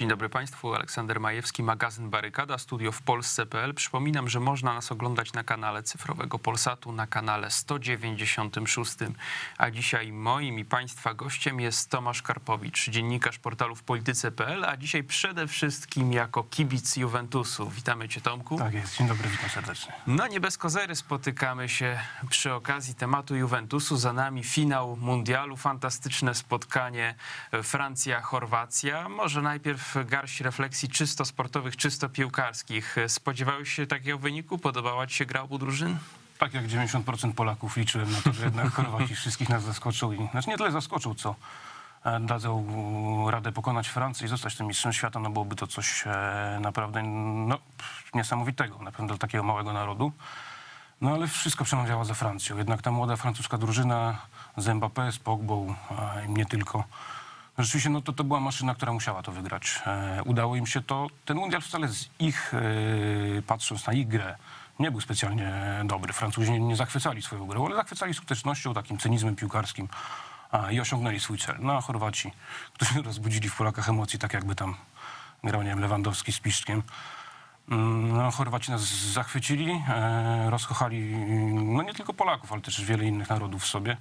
Dzień dobry Państwu, Aleksander Majewski, magazyn Barykada, studio w Polsce.pl. Przypominam, że można nas oglądać na kanale cyfrowego Polsatu, na kanale 196. A dzisiaj moim i Państwa gościem jest Tomasz Karpowicz, dziennikarz portalu w polityce.pl, a dzisiaj przede wszystkim jako kibic Juventusu. Witamy Cię Tomku. Tak jest, dzień dobry, witam serdecznie. No nie bez kozery spotykamy się przy okazji tematu Juventusu. Za nami finał mundialu, fantastyczne spotkanie Francja-Chorwacja. Może najpierw garść refleksji czysto sportowych, czysto piłkarskich. Spodziewałeś się takiego wyniku? Podobała ci się gra obu drużyn? Tak jak 90% Polaków liczyłem na to, że jednak Chorwaci wszystkich nas zaskoczył. I, znaczy nie tyle zaskoczył, co e, dadzą radę pokonać Francję i zostać tym mistrzem świata, no byłoby to coś e, naprawdę no, niesamowitego, na pewno dla takiego małego narodu. No ale wszystko przemawiało za Francją. Jednak ta młoda francuska drużyna z Mbappé, z Pogbą nie tylko. Rzeczywiście no to, to była maszyna, która musiała to wygrać. E, udało im się to. Ten mundial wcale z ich, e, patrząc na ich grę, nie był specjalnie dobry. Francuzi nie, nie zachwycali swoją grą, ale zachwycali skutecznością, takim cynizmem piłkarskim a, i osiągnęli swój cel. No a Chorwaci, którzy rozbudzili w Polakach emocje, tak jakby tam grał, nie wiem, Lewandowski z Piszczkiem. Mm, No, Chorwaci nas zachwycili, e, rozkochali no nie tylko Polaków, ale też wiele innych narodów w sobie.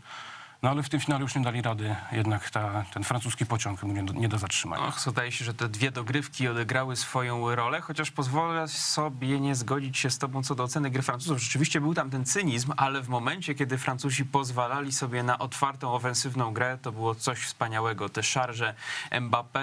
No ale w tym finale już nie dali rady, jednak ta, ten francuski pociąg nie do, nie do zatrzymania. Och, zdaje się, że te dwie dogrywki odegrały swoją rolę, chociaż pozwolę sobie nie zgodzić się z tobą co do oceny gry Francuzów. Rzeczywiście był tam ten cynizm, ale w momencie, kiedy Francuzi pozwalali sobie na otwartą, ofensywną grę, to było coś wspaniałego. Te szarże Mbappé,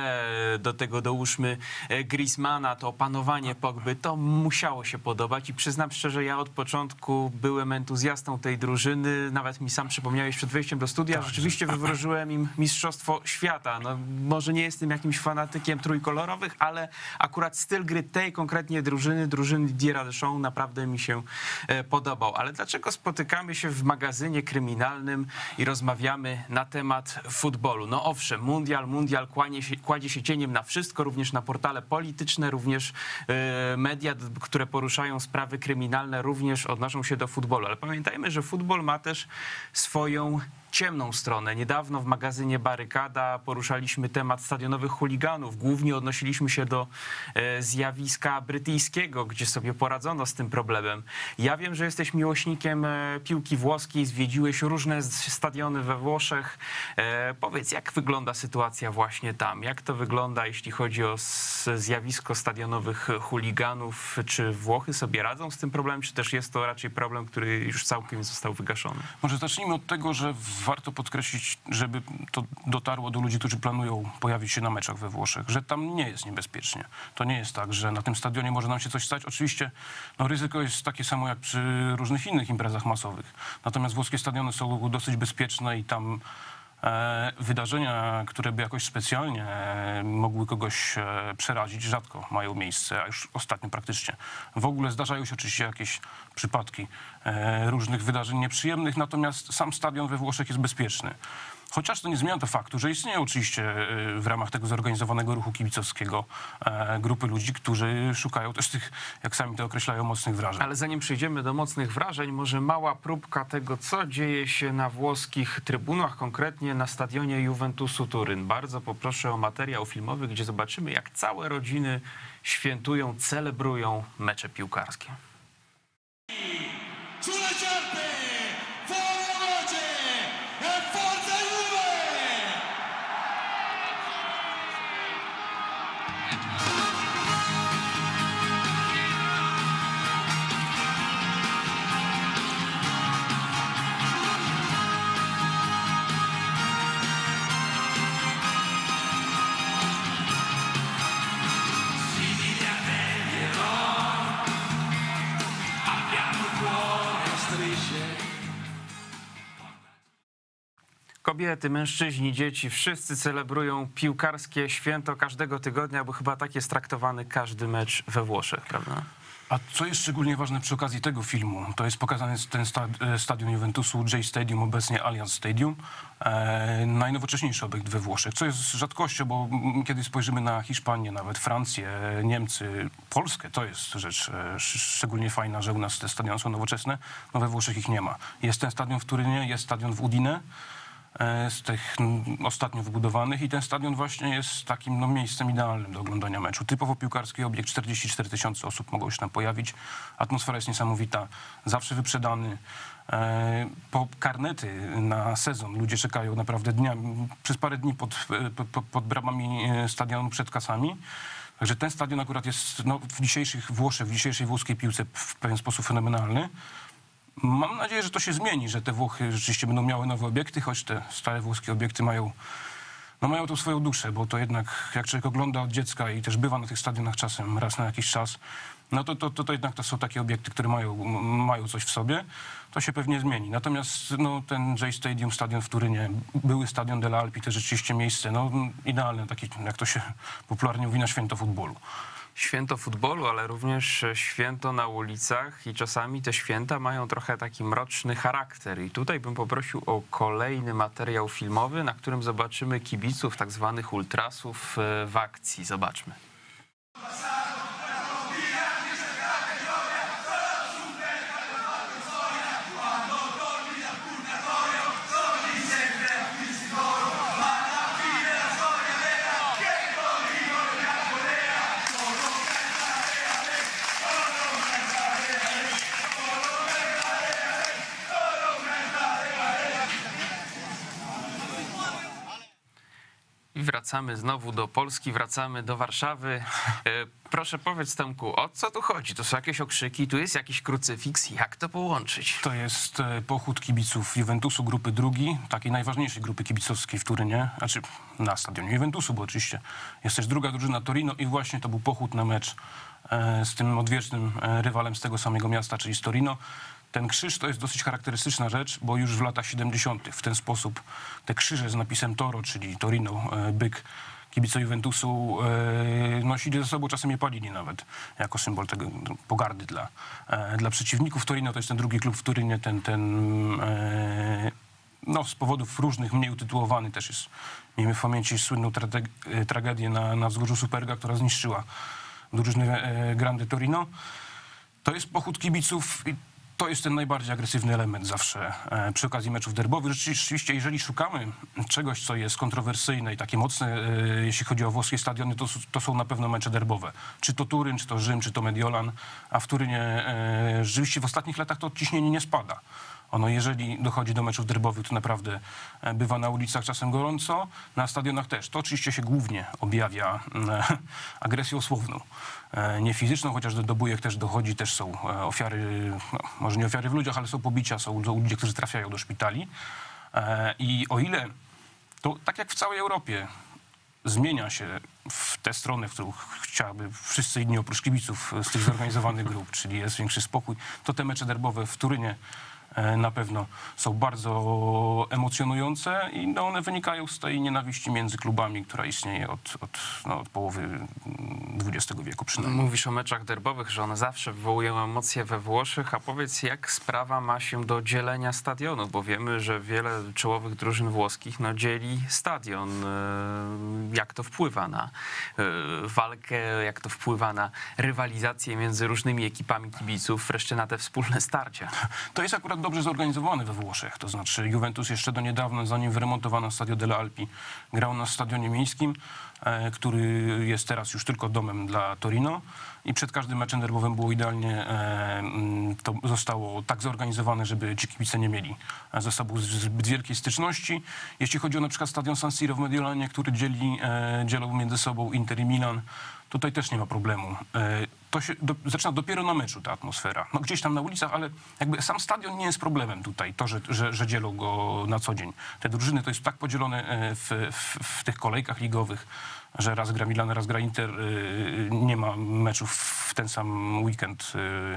do tego dołóżmy e, Griezmana, to opanowanie Pogby, to musiało się podobać i przyznam szczerze, ja od początku byłem entuzjastą tej drużyny. Nawet mi sam przypomniałeś przed wejściem do studia, rzeczywiście wywróżyłem im Mistrzostwo Świata. No, może nie jestem jakimś fanatykiem trójkolorowych, ale akurat styl gry tej konkretnie drużyny, drużyny Diera Deschamps naprawdę mi się e, podobał. Ale dlaczego spotykamy się w magazynie kryminalnym i rozmawiamy na temat futbolu? No owszem, mundial, mundial kłanie się, kładzie się cieniem na wszystko, również na portale polityczne, również e, media, które poruszają sprawy kryminalne, również odnoszą się do futbolu. Ale pamiętajmy, że futbol ma też swoją ciemną stronę. Niedawno w magazynie Barykada poruszaliśmy temat stadionowych chuliganów. Głównie odnosiliśmy się do e, zjawiska brytyjskiego, gdzie sobie poradzono z tym problemem. Ja wiem, że jesteś miłośnikiem e, piłki włoskiej, zwiedziłeś różne stadiony we Włoszech. E, powiedz, jak wygląda sytuacja właśnie tam? Jak to wygląda, jeśli chodzi o zjawisko stadionowych chuliganów? Czy Włochy sobie radzą z tym problemem, czy też jest to raczej problem, który już całkiem został wygaszony? Może zacznijmy od tego, że warto podkreślić, żeby to dotarło do ludzi, którzy planują pojawić się na meczach we Włoszech, że tam nie jest niebezpiecznie. To nie jest tak, że na tym stadionie może nam się coś stać. Oczywiście no, ryzyko jest takie samo jak przy różnych innych imprezach masowych. Natomiast włoskie stadiony są dosyć bezpieczne i tam wydarzenia, które by jakoś specjalnie e, mogły kogoś e, przerazić, rzadko mają miejsce, a już ostatnio praktycznie. W ogóle zdarzają się oczywiście jakieś przypadki e, różnych wydarzeń nieprzyjemnych, natomiast sam stadion we Włoszech jest bezpieczny. Chociaż to nie zmienia to faktu, że istnieją oczywiście e, w ramach tego zorganizowanego ruchu kibicowskiego e, grupy ludzi, którzy szukają też tych, jak sami to określają, mocnych wrażeń. Ale zanim przejdziemy do mocnych wrażeń, może mała próbka tego, co dzieje się na włoskich trybunach, konkretnie na stadionie Juventusu Turyn. Bardzo poproszę o materiał filmowy, gdzie zobaczymy, jak całe rodziny świętują, celebrują mecze piłkarskie. Kobiety, mężczyźni, dzieci, wszyscy celebrują piłkarskie święto każdego tygodnia, bo chyba tak jest traktowany każdy mecz we Włoszech, prawda? A co jest szczególnie ważne przy okazji tego filmu, to jest pokazany ten e, stadion Juventusu, J Stadium, obecnie Allianz Stadium, e, najnowocześniejszy obiekt we Włoszech, co jest rzadkością, bo kiedy spojrzymy na Hiszpanię, nawet Francję, Niemcy, Polskę, to jest rzecz e, sz- szczególnie fajna, że u nas te stadiony są nowoczesne, no we Włoszech ich nie ma. Jest ten stadion w Turynie, jest stadion w Udine, z tych mm, ostatnio wybudowanych i ten stadion właśnie jest takim no, miejscem idealnym do oglądania meczu. Typowo piłkarski obiekt, 44 tysiące osób mogą się tam pojawić. Atmosfera jest niesamowita, zawsze wyprzedany. E, Po karnety na sezon ludzie czekają naprawdę dniami, przez parę dni pod, pod, pod bramami e, stadionu, przed kasami. Także ten stadion akurat jest no, w dzisiejszych Włoszech, w dzisiejszej włoskiej piłce w pewien sposób fenomenalny. Mam nadzieję, że to się zmieni, że te Włochy rzeczywiście będą miały nowe obiekty, choć te stare włoskie obiekty mają, no mają tą swoją duszę, bo to jednak jak człowiek ogląda od dziecka i też bywa na tych stadionach czasem raz na jakiś czas, no to, to, to, to jednak to są takie obiekty, które mają, mają coś w sobie. To się pewnie zmieni. Natomiast no, ten J Stadium, stadion w Turynie, były stadion Della Alpi, to rzeczywiście miejsce no, idealne, takie, jak to się popularnie mówi, na święto futbolu. Święto futbolu, ale również święto na ulicach i czasami te święta mają trochę taki mroczny charakter. I tutaj bym poprosił o kolejny materiał filmowy, na którym zobaczymy kibiców, tak zwanych ultrasów e, w akcji. Zobaczmy. I wracamy znowu do Polski, wracamy do Warszawy. E, Proszę powiedz Tomku, o co tu chodzi? To są jakieś okrzyki, tu jest jakiś krucyfiks, jak to połączyć? To jest e, pochód kibiców Juventusu grupy drugi, takiej najważniejszej grupy kibicowskiej w Turynie, znaczy na stadionie Juventusu, bo oczywiście jest też druga drużyna Torino i właśnie to był pochód na mecz e, z tym odwiecznym rywalem z tego samego miasta, czyli z Torino. Ten krzyż to jest dosyć charakterystyczna rzecz, bo już w latach 70. w ten sposób te krzyże z napisem Toro, czyli Torino, e, byk, kibice Juventusu e, nosili ze sobą, czasem je palili nawet, jako symbol tego pogardy dla, e, dla przeciwników. Torino to jest ten drugi klub w Turynie, ten, ten no, z powodów różnych, mniej utytułowany też jest. Miejmy w pamięci słynną e, tragedię na, na wzgórzu Superga, która zniszczyła drużynę Grande Torino. To jest pochód kibiców i to jest ten najbardziej agresywny element zawsze e, przy okazji meczów derbowych. Rzeczywiście, jeżeli szukamy czegoś, co jest kontrowersyjne i takie mocne, e, jeśli chodzi o włoskie stadiony, to, to są na pewno mecze derbowe. Czy to Turyn, czy to Rzym, czy to Mediolan, a w Turynie e, rzeczywiście w ostatnich latach to ciśnienie nie spada. Ono, jeżeli dochodzi do meczów derbowych, to naprawdę bywa na ulicach czasem gorąco, na stadionach też. To oczywiście się głównie objawia mm, agresją słowną, e, nie fizyczną, chociaż do, do bujek też dochodzi, też są e, ofiary, no, może nie ofiary w ludziach, ale są pobicia, są ludzie, którzy trafiają do szpitali. E, I o ile to tak jak w całej Europie zmienia się w tę stronę, w którą ch- chciałaby wszyscy inni oprócz kibiców z tych zorganizowanych grup, czyli jest większy spokój, to te mecze derbowe w Turynie na pewno są bardzo emocjonujące i no, one wynikają z tej nienawiści między klubami, która istnieje od, od, no, od połowy mm, XX wieku przynajmniej. Mówisz o meczach derbowych, że one zawsze wywołują emocje we Włoszech, a powiedz, jak sprawa ma się do dzielenia stadionu, bo wiemy, że wiele czołowych drużyn włoskich no, dzieli stadion. E, Jak to wpływa na e, walkę, jak to wpływa na rywalizację między różnymi ekipami kibiców, wreszcie na te wspólne starcia. To jest akurat dobrze zorganizowane we Włoszech. To znaczy Juventus jeszcze do niedawna, zanim wyremontowano Stadio delle Alpi, grał na stadionie miejskim, e, który jest teraz już tylko domem dla Torino. I przed każdym meczem derbowym było idealnie, e, mm, to zostało tak zorganizowane, żeby ci kibice nie mieli e, ze sobą zbyt wielkiej styczności. Jeśli chodzi o na przykład stadion San Siro w Mediolanie, który dzieli, dzielą między sobą Inter i Milan, tutaj też nie ma problemu. E, To się do, zaczyna dopiero na meczu ta atmosfera. No gdzieś tam na ulicach, ale jakby sam stadion nie jest problemem tutaj, to, że, że, że dzielą go na co dzień. Te drużyny to jest tak podzielone e, w, w, w tych kolejkach ligowych, że raz gra Milan, raz gra Inter. e, Nie ma meczów w ten sam weekend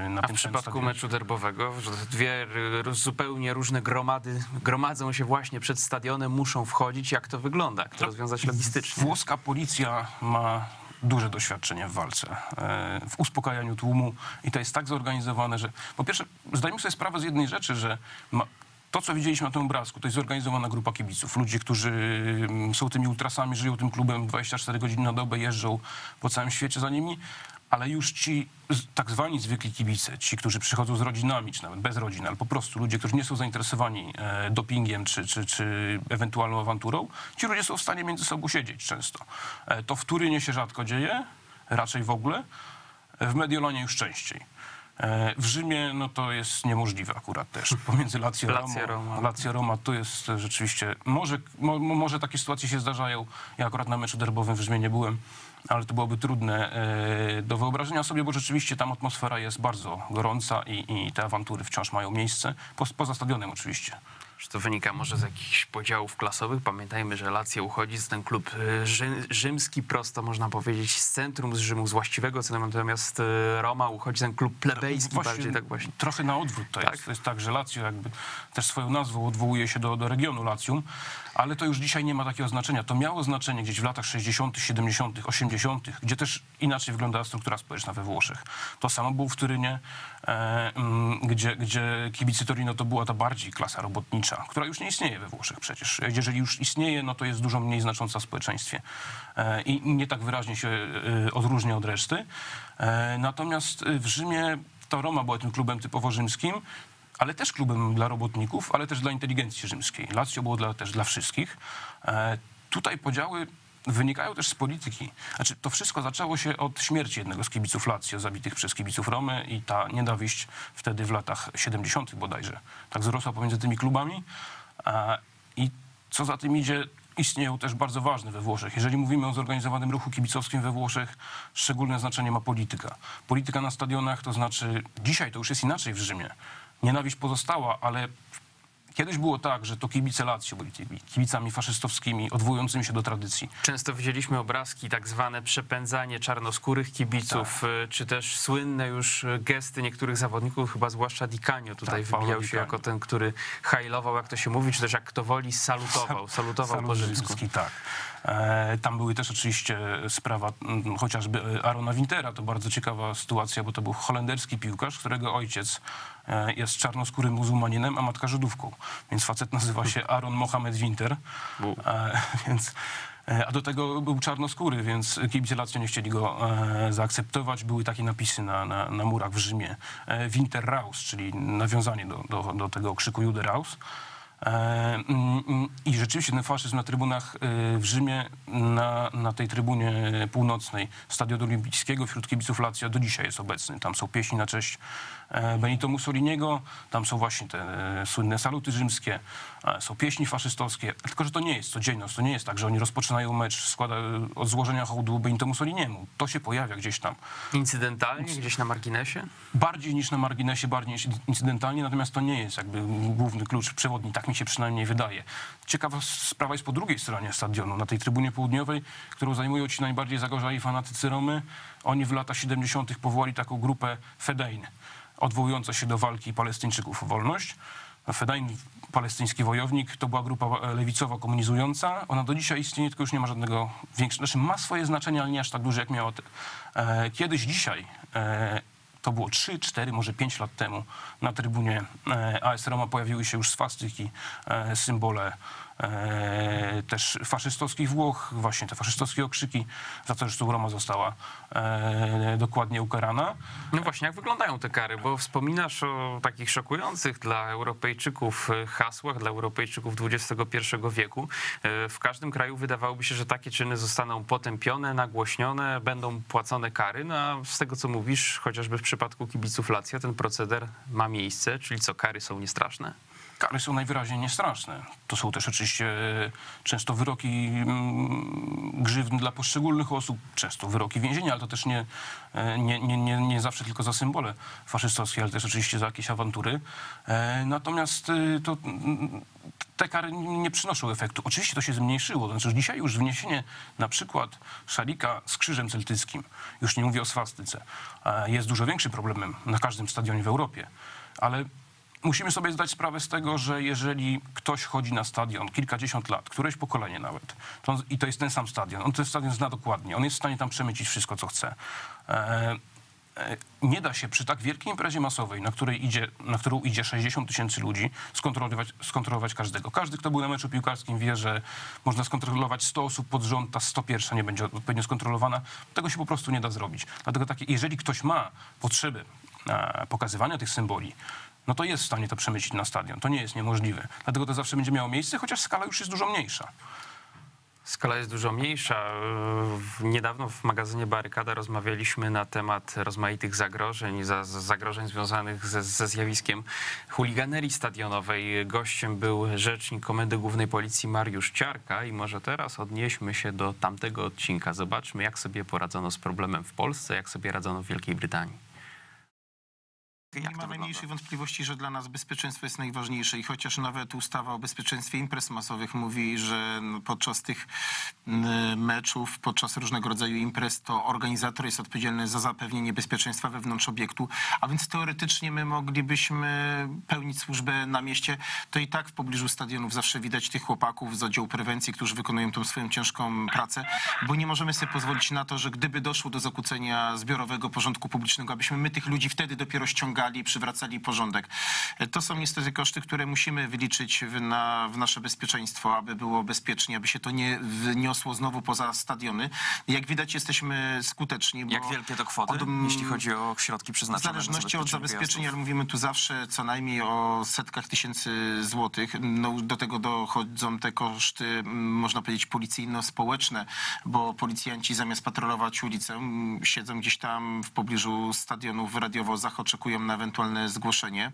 na A w tym samym przypadku meczu derbowego, że dwie zupełnie różne gromady gromadzą się właśnie przed stadionem, muszą wchodzić. Jak to wygląda? Jak to rozwiązać logistycznie? Włoska policja ma duże doświadczenie w walce, e, w uspokajaniu tłumu i to jest tak zorganizowane, że po pierwsze zdajmy sobie sprawę z jednej rzeczy, że ma, to, co widzieliśmy na tym obrazku, to jest zorganizowana grupa kibiców. Ludzie, którzy mm, są tymi ultrasami, żyją tym klubem 24 godziny na dobę, jeżdżą po całym świecie za nimi. Ale już ci tak zwani zwykli kibice, ci, którzy przychodzą z rodzinami, czy nawet bez rodzin, ale po prostu ludzie, którzy nie są zainteresowani e, dopingiem czy, czy, czy ewentualną awanturą, ci ludzie są w stanie między sobą siedzieć często. E, to w Turynie się rzadko dzieje, raczej w ogóle, w Mediolanie już częściej. E, W Rzymie no to jest niemożliwe akurat też. Pomiędzy Lazio a Lazio Romą. Roma. Lazio Roma to jest rzeczywiście, może, mo, mo- może takie sytuacje się zdarzają. Ja akurat na meczu derbowym w Rzymie nie byłem, ale to byłoby trudne e, do wyobrażenia sobie, bo rzeczywiście tam atmosfera jest bardzo gorąca i, i te awantury wciąż mają miejsce, po, poza stadionem oczywiście. Czy to wynika może z jakichś podziałów klasowych? Pamiętajmy, że Lazio uchodzi z ten klub rzy, rzymski, prosto można powiedzieć, z centrum, z Rzymu, z właściwego centrum, natomiast y, Roma uchodzi z ten klub plebejski bardziej, tak właśnie. Trochę na odwrót to Tak? jest. To jest tak, że Lazio jakby też swoją nazwą odwołuje się do, do regionu Latium, ale to już dzisiaj nie ma takiego znaczenia. To miało znaczenie gdzieś w latach 60., 70., 80., gdzie też inaczej wyglądała struktura społeczna we Włoszech. To samo było w Turynie, e, mm, gdzie, gdzie kibicy Torino to była ta bardziej klasa robotnicza, która już nie istnieje we Włoszech przecież. Jeżeli już istnieje, no to jest dużo mniej znacząca w społeczeństwie e, i nie tak wyraźnie się e, odróżnia od reszty. Natomiast w Rzymie to Roma była tym klubem typowo rzymskim, ale też klubem dla robotników, ale też dla inteligencji rzymskiej. Lazio było dla, też dla wszystkich. E, tutaj podziały wynikają też z polityki. Znaczy, to wszystko zaczęło się od śmierci jednego z kibiców Lazio, zabitych przez kibiców Romy i ta nienawiść wtedy w latach 70. bodajże tak wzrosła pomiędzy tymi klubami. E, I co za tym idzie, istnieją też bardzo ważne we Włoszech. Jeżeli mówimy o zorganizowanym ruchu kibicowskim we Włoszech, szczególne znaczenie ma polityka. Polityka na stadionach to znaczy, dzisiaj to już jest inaczej w Rzymie. Nienawiść pozostała, ale kiedyś było tak, że to kibice Lazio byli tymi kibicami faszystowskimi, odwołującymi się do tradycji. Często widzieliśmy obrazki, tak zwane przepędzanie czarnoskórych kibiców, y, czy też słynne już y, gesty niektórych zawodników, chyba zwłaszcza Di Canio tutaj Tak, wybijał się jako ten, który hajlował, jak to się mówi, czy też jak kto woli, salutował, salutował Salut po rzymsku. tak. E, tam były też oczywiście sprawa mm, chociażby e, Arona Wintera, to bardzo ciekawa sytuacja, bo to był holenderski piłkarz, którego ojciec e, jest czarnoskórym muzułmaninem, a matka Żydówką. Więc facet nazywa się Aaron Mohamed Winter. E, więc, e, a do tego był czarnoskóry, więc kibice Lazio nie chcieli go e, zaakceptować. Były takie napisy na, na, na murach w Rzymie. E, Winter Raus, czyli nawiązanie do, do, do tego krzyku Judy Raus. E, mm, mm, I rzeczywiście ten faszyzm na trybunach e, w Rzymie, na, na tej trybunie północnej Stadionu Olimpijskiego wśród kibiców Lazio do dzisiaj jest obecny. Tam są pieśni na cześć e, Benito Mussoliniego, tam są właśnie te słynne saluty rzymskie, są pieśni faszystowskie, tylko że to nie jest codzienność, to nie jest tak, że oni rozpoczynają mecz składa, od złożenia hołdu Benito Mussoliniemu. To się pojawia gdzieś tam. Incydentalnie, gdzieś na marginesie? Bardziej niż na marginesie, bardziej niż incydentalnie, natomiast to nie jest jakby główny klucz przewodni, tak mi się przynajmniej wydaje. Ciekawa sprawa jest po drugiej stronie stadionu, na tej trybunie południowej, którą zajmują ci najbardziej zagorzali fanatycy Romy. Oni w latach 70. powołali taką grupę Fedein, odwołująca się do walki Palestyńczyków o wolność. Fedain, palestyński wojownik, to była grupa lewicowa komunizująca. Ona do dzisiaj istnieje, tylko już nie ma żadnego większego, znaczy ma swoje znaczenie, ale nie aż tak duże, jak miała. te- E, kiedyś, dzisiaj, e, to było 3, 4, może 5 lat temu, na trybunie e, AS Roma pojawiły się już swastyki, e, symbole e, też faszystowskich Włoch, właśnie te faszystowskie okrzyki, za to, tu Roma została e, dokładnie ukarana. No właśnie, jak wyglądają te kary? Bo wspominasz o takich szokujących dla Europejczyków e, hasłach, dla Europejczyków XXI wieku. W każdym kraju wydawałoby się, że takie czyny zostaną potępione, nagłośnione, będą płacone kary. No a z tego, co mówisz, chociażby w przypadku kibiców Lazio, ten proceder ma miejsce, czyli co, kary są niestraszne? Kary są najwyraźniej niestraszne. To są też oczywiście e, często wyroki mm, grzywny dla poszczególnych osób, często wyroki więzienia, ale to też nie, e, nie, nie, nie, nie zawsze tylko za symbole faszystowskie, ale też oczywiście za jakieś awantury. E, Natomiast to mm, te kary nie przynoszą efektu. Oczywiście to się zmniejszyło. Znaczy dzisiaj już wniesienie na przykład szalika z krzyżem celtyckim, już nie mówię o swastyce, jest dużo większym problemem na każdym stadionie w Europie. Ale musimy sobie zdać sprawę z tego, że jeżeli ktoś chodzi na stadion kilkadziesiąt lat, któreś pokolenie nawet, to on, i to jest ten sam stadion, on ten stadion zna dokładnie, on jest w stanie tam przemycić wszystko, co chce. E, e, nie da się przy tak wielkiej imprezie masowej, na, której idzie, na którą idzie 60 tysięcy ludzi, skontrolować, skontrolować każdego. Każdy, kto był na meczu piłkarskim wie, że można skontrolować 100 osób pod rząd, ta 101 nie będzie odpowiednio skontrolowana. Tego się po prostu nie da zrobić. Dlatego takie, jeżeli ktoś ma potrzeby e, pokazywania tych symboli, no to jest w stanie to przemycić na stadion. To nie jest niemożliwe. Dlatego to zawsze będzie miało miejsce, chociaż skala już jest dużo mniejsza. Skala jest dużo mniejsza. Niedawno w magazynie Barykada rozmawialiśmy na temat rozmaitych zagrożeń, za, za- zagrożeń związanych ze, ze zjawiskiem chuliganerii stadionowej. Gościem był rzecznik Komendy Głównej Policji Mariusz Ciarka i może teraz odnieśmy się do tamtego odcinka. Zobaczmy, jak sobie poradzono z problemem w Polsce, jak sobie radzono w Wielkiej Brytanii. Nie Jak to ma wygląda? najmniejszej wątpliwości, że dla nas bezpieczeństwo jest najważniejsze. I chociaż nawet ustawa o bezpieczeństwie imprez masowych mówi, że no, podczas tych mm, meczów, podczas różnego rodzaju imprez, to organizator jest odpowiedzialny za zapewnienie bezpieczeństwa wewnątrz obiektu, a więc teoretycznie my moglibyśmy pełnić służbę na mieście, to i tak w pobliżu stadionów zawsze widać tych chłopaków z oddziału prewencji, którzy wykonują tą swoją ciężką pracę, bo nie możemy sobie pozwolić na to, że gdyby doszło do zakłócenia zbiorowego porządku publicznego, abyśmy my tych ludzi wtedy dopiero ściągali i przywracali porządek. To są niestety koszty, które musimy wyliczyć w, na, w nasze bezpieczeństwo, aby było bezpiecznie, aby się to nie wniosło znowu poza stadiony. Jak widać jesteśmy skuteczni. Bo Jak wielkie to kwoty, od- jeśli chodzi o środki w przeznaczone na zależności od zabezpieczeń, ale mówimy tu zawsze co najmniej o setkach tysięcy złotych. No, do tego dochodzą te koszty, mm, można powiedzieć, policyjno-społeczne, bo policjanci zamiast patrolować ulicę, mm, siedzą gdzieś tam w pobliżu stadionów w radiowozach, oczekują na ewentualne zgłoszenie.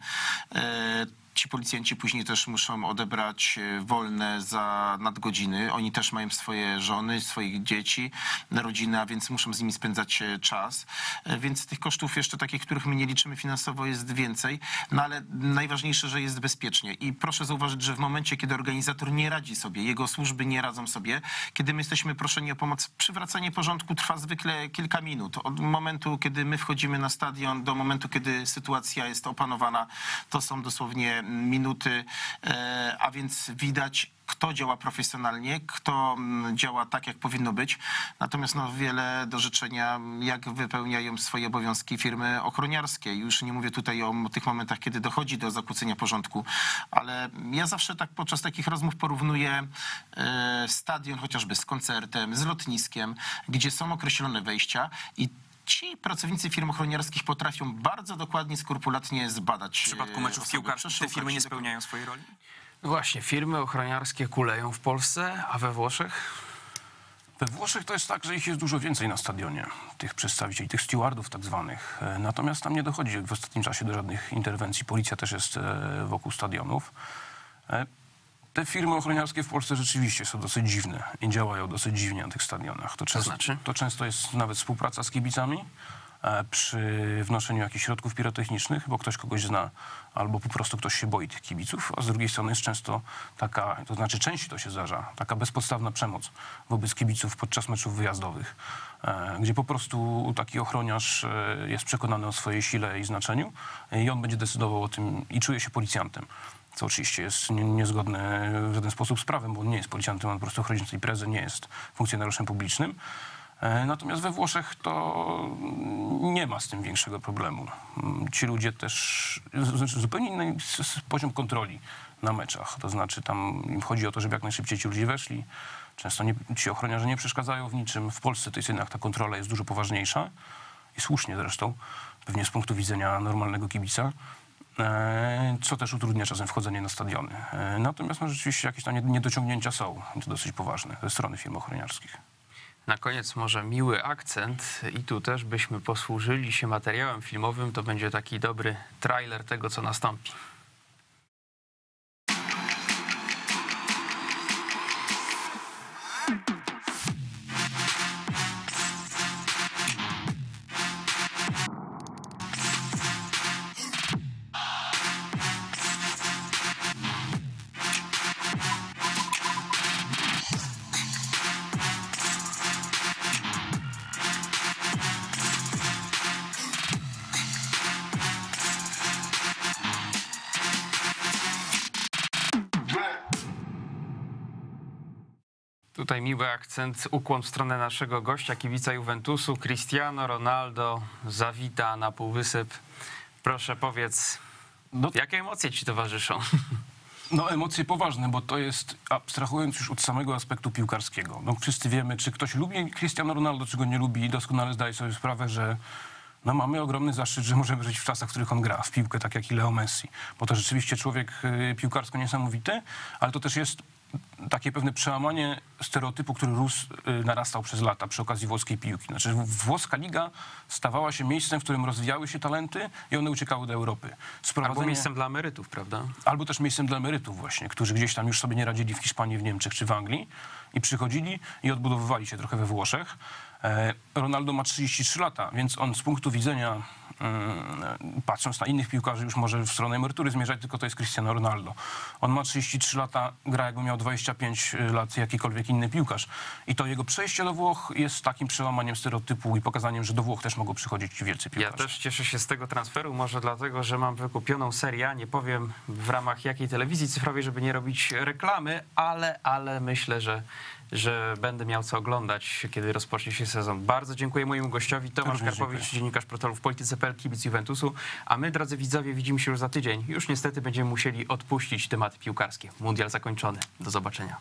Ci policjanci później też muszą odebrać e, wolne za nadgodziny. Oni też mają swoje żony, swoich dzieci, rodziny, a więc muszą z nimi spędzać e, czas. E, Więc tych kosztów jeszcze takich, których my nie liczymy finansowo jest więcej. No ale najważniejsze, że jest bezpiecznie. I proszę zauważyć, że w momencie, kiedy organizator nie radzi sobie, jego służby nie radzą sobie, kiedy my jesteśmy proszeni o pomoc, przywracanie porządku trwa zwykle kilka minut. Od momentu, kiedy my wchodzimy na stadion, do momentu, kiedy sytuacja jest opanowana, to są dosłownie minuty, e, a więc widać, kto działa profesjonalnie, kto mm, działa tak, jak powinno być. Natomiast no, wiele do życzenia, jak wypełniają swoje obowiązki firmy ochroniarskie. Już nie mówię tutaj o tych momentach, kiedy dochodzi do zakłócenia porządku, ale ja zawsze tak podczas takich rozmów porównuję e, stadion chociażby z koncertem, z lotniskiem, gdzie są określone wejścia i Ci pracownicy firm ochroniarskich potrafią bardzo dokładnie, skrupulatnie zbadać. W przypadku e, meczów piłkarskich te firmy nie spełniają swojej roli? No Właśnie, firmy ochroniarskie kuleją w Polsce, a we Włoszech? We Włoszech to jest tak, że ich jest dużo więcej na stadionie, tych przedstawicieli, tych stewardów tak zwanych. E, Natomiast tam nie dochodzi w ostatnim czasie do żadnych interwencji. Policja też jest e, wokół stadionów. Te firmy ochroniarskie w Polsce rzeczywiście są dosyć dziwne i działają dosyć dziwnie na tych stadionach. To często, znaczy? to często jest nawet współpraca z kibicami e, przy wnoszeniu jakichś środków pirotechnicznych, bo ktoś kogoś zna, albo po prostu ktoś się boi tych kibiców, a z drugiej strony jest często taka, to znaczy częściej to się zdarza, taka bezpodstawna przemoc wobec kibiców podczas meczów wyjazdowych, e, gdzie po prostu taki ochroniarz e, jest przekonany o swojej sile i znaczeniu i on będzie decydował o tym i czuje się policjantem. Co oczywiście jest nie- niezgodne w żaden sposób z prawem, bo on nie jest policjantem, on po prostu tej imprezy, nie jest funkcjonariuszem publicznym. E, Natomiast we Włoszech to nie ma z tym większego problemu. Mm, Ci ludzie też, znaczy zupełnie inny poziom kontroli na meczach. To znaczy tam im chodzi o to, żeby jak najszybciej ci ludzie weszli. Często nie, ci ochroniarze nie przeszkadzają w niczym. W Polsce to jest jednak ta kontrola jest dużo poważniejsza i słusznie zresztą, pewnie z punktu widzenia normalnego kibica. E, co też utrudnia czasem wchodzenie na stadiony. E, Natomiast no, rzeczywiście jakieś tam nie- niedociągnięcia są, to dosyć poważne, ze strony firm ochroniarskich. Na koniec może miły akcent i tu też byśmy posłużyli się materiałem filmowym, to będzie taki dobry trailer tego, co nastąpi. Tutaj miły akcent, ukłon w stronę naszego gościa, kibica Juventusu. Cristiano Ronaldo zawita na półwysyp. Proszę powiedz, No, jakie emocje ci towarzyszą? No emocje poważne, bo to jest, abstrahując już od samego aspektu piłkarskiego. No wszyscy wiemy, czy ktoś lubi Cristiano Ronaldo, czy go nie lubi i doskonale zdaje sobie sprawę, że no mamy ogromny zaszczyt, że możemy żyć w czasach, w których on gra w piłkę, tak jak i Leo Messi. Bo to rzeczywiście człowiek y, piłkarsko niesamowity, ale to też jest takie pewne przełamanie stereotypu, który rósł, y, narastał przez lata przy okazji włoskiej piłki. Znaczy włoska liga stawała się miejscem, w którym rozwijały się talenty i one uciekały do Europy. Albo Sprowadzenie- miejscem dla emerytów, prawda? albo też miejscem dla emerytów właśnie, którzy gdzieś tam już sobie nie radzili w Hiszpanii, w Niemczech czy w Anglii i przychodzili i odbudowywali się trochę we Włoszech. E, Ronaldo ma 33 lata, więc on z punktu widzenia, mm, patrząc na innych piłkarzy, już może w stronę emerytury zmierzać, tylko to jest Cristiano Ronaldo. On ma 33 lata, gra jakby miał 25 lat jakikolwiek inny piłkarz. I to jego przejście do Włoch jest takim przełamaniem stereotypu i pokazaniem, że do Włoch też mogą przychodzić ci wielcy Ja piłkarze. też cieszę się z tego transferu, może dlatego, że mam wykupioną serię, nie powiem w ramach jakiej telewizji cyfrowej, żeby nie robić reklamy, ale, ale myślę, że, że będę miał co oglądać, kiedy rozpocznie się sezon. Bardzo dziękuję mojemu gościowi, Tomasz Również Karpowicz, dziękuję. dziennikarz portalu w Polityce.pl, kibic Juventusu, a my, drodzy widzowie, widzimy się już za tydzień. Już niestety będziemy musieli odpuścić tematy piłkarskie. Mundial zakończony. Do zobaczenia.